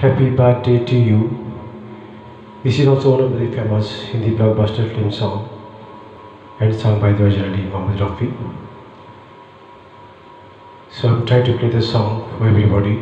Happy Birthday to You. This is also one of the famous Hindi blockbuster film song and sung by the originally Mohammed Rafi. So I'm trying to play the song for everybody.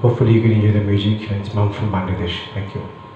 Hopefully you can enjoy the music and it's mom from Bangladesh. Thank you.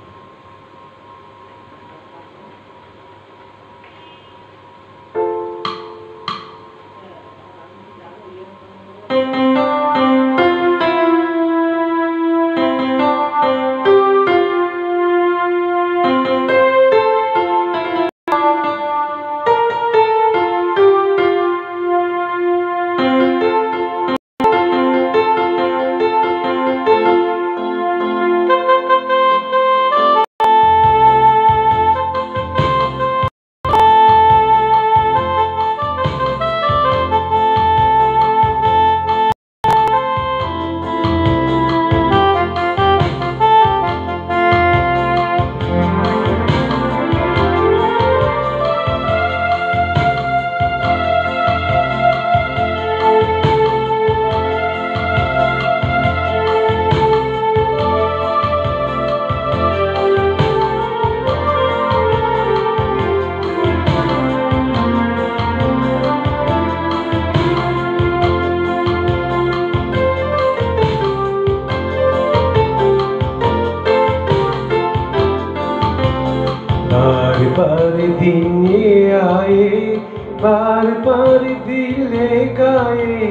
बार दिन ये आए बार बार दिल गाए,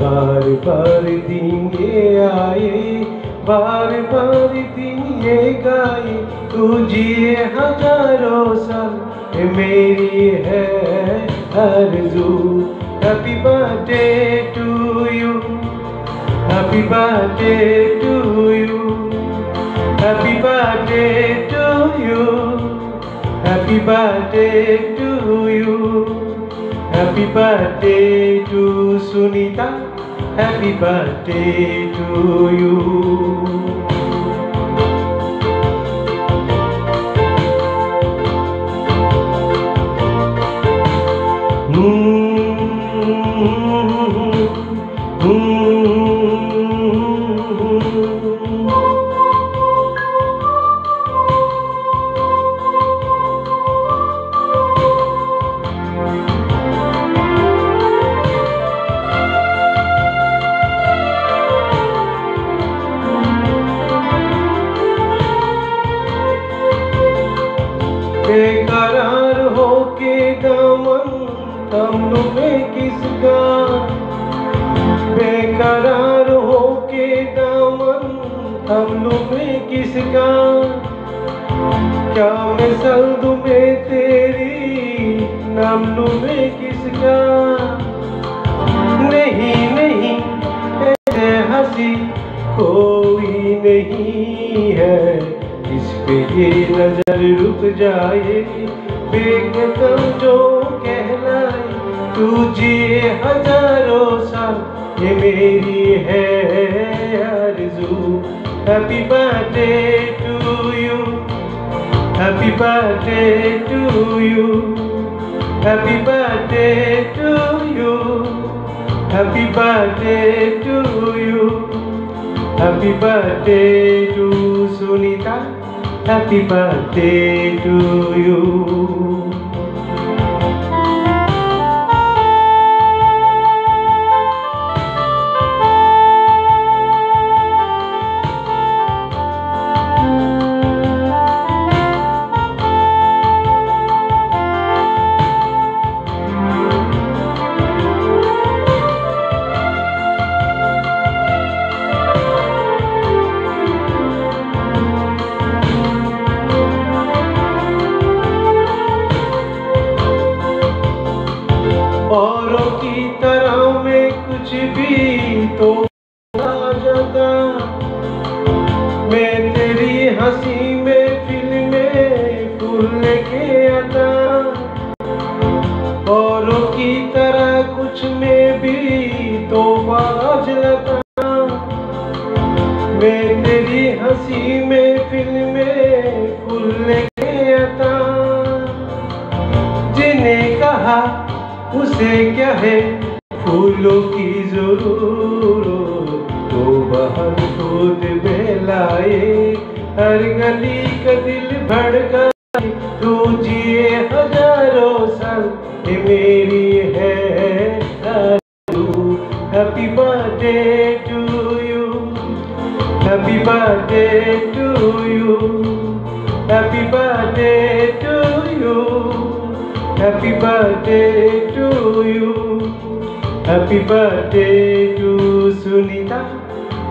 बार बार दिन ये आए बार बार दिन ये गाए, तुझे हज़ारों साल ये मेरी है आरज़ू happy birthday to you happy birthday to you Happy birthday to you. Happy birthday to Sunita. Happy birthday to you. बेकरार होके दामन तमनु में किसका? बेकरार होके दामन तमनु में किसका? क्या मैं मिसल में तेरी नामनु में किसका? नहीं नहीं, ऐसे हँसी कोई नहीं है। इस पे ये नज़र रुक जाए। बेकदम जो कहलाए तुझे हज़ारों साल। ये मेरी है, आरज़ू। Happy birthday to you happy birthday to you happy birthday to you happy birthday to you Happy birthday to Sunita. Happy birthday to you. हँसी में फ़िल्में फूल लेके आता औरों की तरह कुछ में भी तो बाज लगा मैं तेरी हँसी में हर गली का दिल भड़का तू जिए हज़ारों साल ये मेरी है happy birthday to you happy birthday to you happy birthday to you happy birthday to you happy birthday to Sunita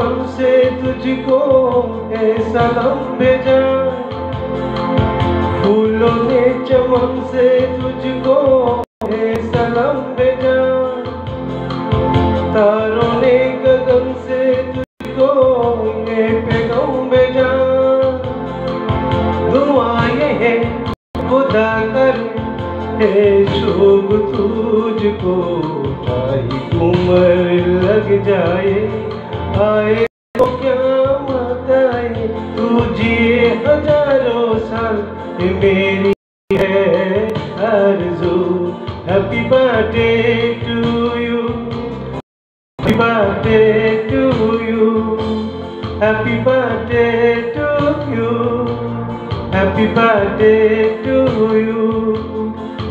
ने चमन से तुझको ऐसा लम भेजा फूलों ने चमन से तुझको ऐसा लम भेजा तारों ने गगन से तुझको ये पैगाम भेजा दुआएँ हैं खुदा कर है शुभ तुझको चाहे उम्र लग जाए। आए तो क्या आए? तुझे हज़ारों साल मेरी है आरज़ू। Happy birthday to you happy birthday to you happy birthday to you happy birthday to you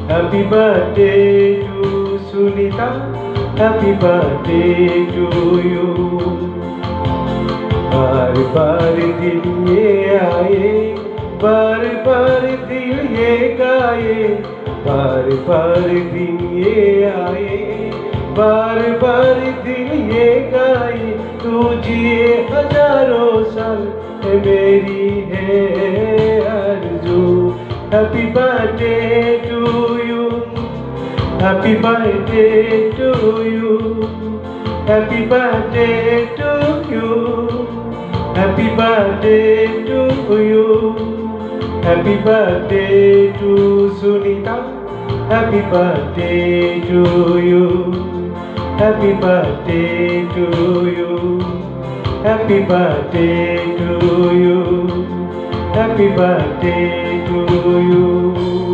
Happy birthday to Sunita. Happy birthday to you. बार बार दिल ये आए, बार बार दिल ये गाए, बार बार दिल ये आए, बार बार दिल ये गाए, तुझे हज़ारों साल मेरी है, आरज़ू happy birthday Happy birthday to you. Happy birthday to you. Happy birthday to you. Happy birthday to Sunita. Happy birthday to you. Happy birthday to you. Happy birthday to you. Happy birthday to you.